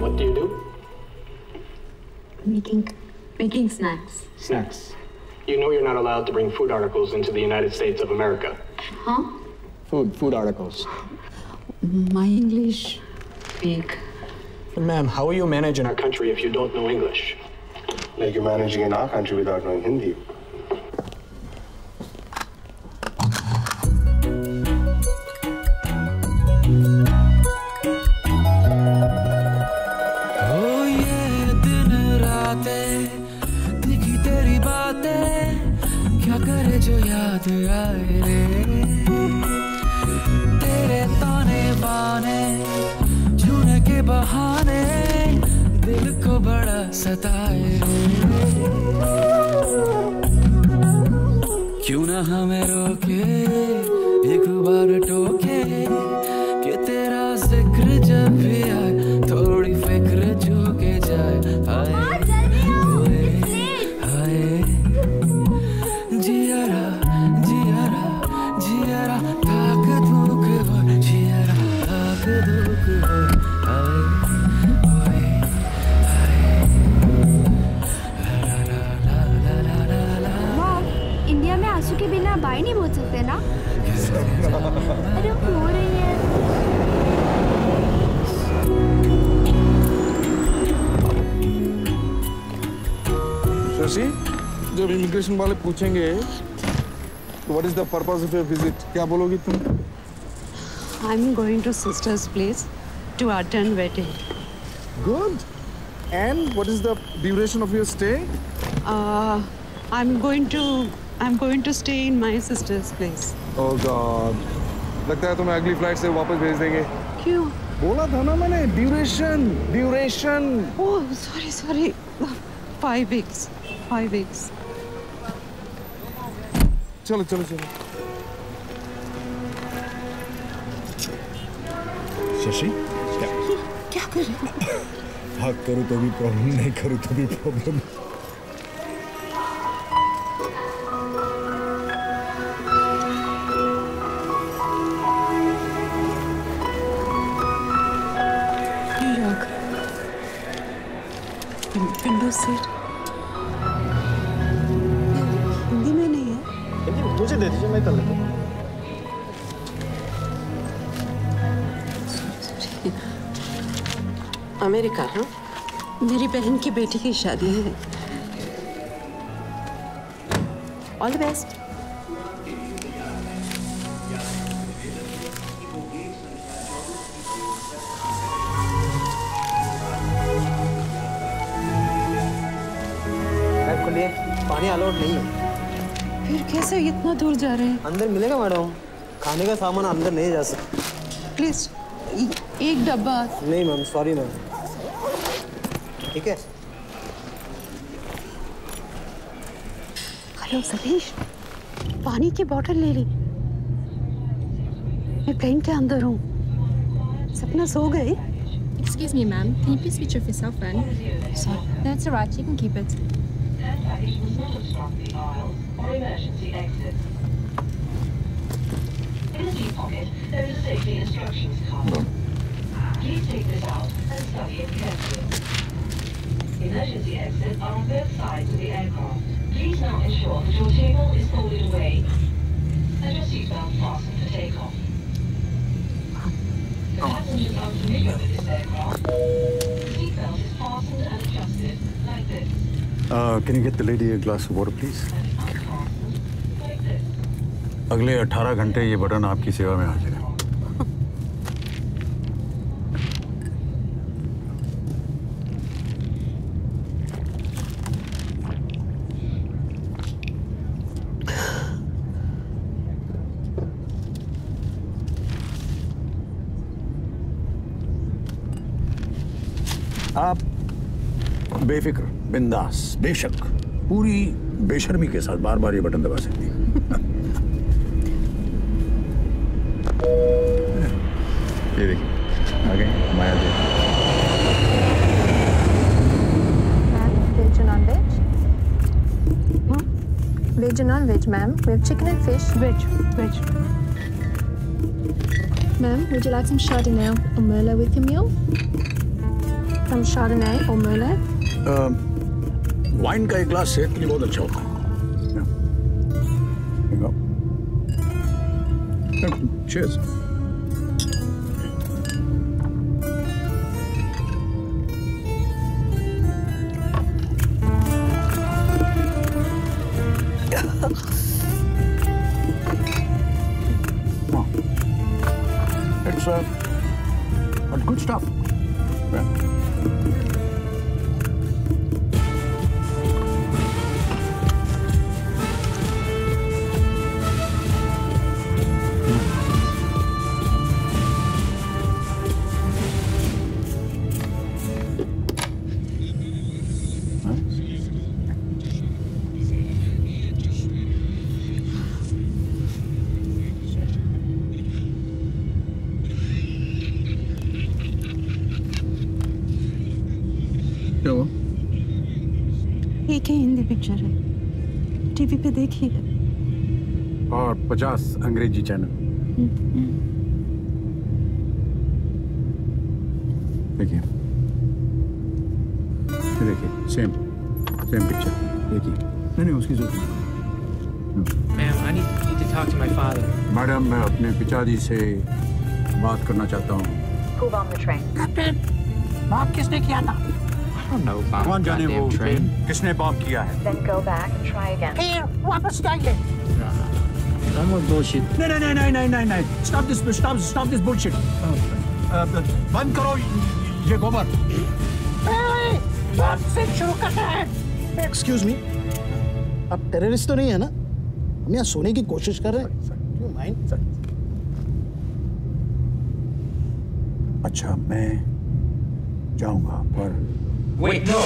What do you do? Making, making snacks. Snacks. You know you're not allowed to bring food articles into the United States of America. Huh? Food, food articles. My English, weak. Ma'am, how will you manage in our country if you don't know English? Like you're managing in our country without knowing Hindi. बहाने, दिल को बड़ा सताए। क्यों ना हमें रोके, एक बार टोके, कि तेरा ज़िक्र जब भी आए शशि जब इमिग्रेशन वाले पूछेंगे what is the purpose of your visit क्या बोलोगी तुम I'm going to sister's place to attend wedding. Good and what is the duration of your stay Uh, I'm going to I'm going to stay in my sister's place. Oh God लगता है तुम्हें अगली flight से वापस भेज देंगे क्यों? बोला था ना मैंने duration duration Oh, sorry, sorry. Five weeks. Five weeks. चलो चलो चलो शशि क्या कर रहे हो? हाँ करूँ तो भी प्रॉब्लम नहीं करूँ तो भी problem New York. Win- Window seat. कर लेता हूँ। अमेरिका हाँ? मेरी बहन की बेटी की शादी है। ऑल द बेस्ट पानी अलाउड नहीं है। फिर कैसे इतना दूर जा रहे हैं अंदर मिलेगा मैडम खाने का सामान अंदर नहीं जा सकता प्लीज़ एक डब्बा नहीं मैम सॉरी मैम ठीक है हेलो सतीश पानी की बोतल ले ली मैं प्लेन के अंदर हूँ सपना सो गई Excuse me, ma'am. Can you please switch off your cell phone? Sorry. No, it's alright. You can keep it. In the seat pocket, there is a safety instructions card. Please take this out and study it carefully. Emergency exits are on both sides of the aircraft. Please now ensure that your table is folded away and your seatbelt fastened for takeoff. The passengers are familiar with this aircraft. The seatbelt is fastened and adjusted like this. Uh, can you get the lady a glass of water, please? अगले 18 घंटे ये button आपकी सेवा में हाजिर है। आप बेफिक्र, बिंदास, बेशक, पूरी बेशर्मी के साथ बार बार ये बटन दबा सकती हैं। ये देखिए आ गए Maya ji Veg or non-veg? Veg or non-veg, ma'am? We have chicken and fish. Veg, veg. Ma'am, would you like some Chardonnay or Merlot with your meal? Some Chardonnay or Merlot. Wine का एक glass सेहत के लिए बहुत अच्छा होता है Cheers. क्या हुआ? एक ही हिंदी पिक्चर है। टीवी पे देखिए और पचास अंग्रेज़ी चैनल देखिए। ये देखिए सेम सेम पिक्चर देखिए। नहीं नहीं उसकी ज़रूरत नहीं। Ma'am, I need, need to talk to my madam मैं अपने पिताजी से बात करना चाहता हूँ। किसने किया था? I don't know about जाने वो goddamn train. किसने बॉम्ब किया है Then go back and try again. फिर वापस जाइए I'm with bullshit. नहीं नहीं नहीं नहीं नहीं नहीं stop this stop stop this bullshit बंद करो ये गोबर शुरू करना है एक्सक्यूज मी आप टेररिस्ट तो नहीं है ना? हम यहाँ सोने की कोशिश कर रहे हैं। यू माइंड अच्छा मैं जाऊँगा पर Wait, no.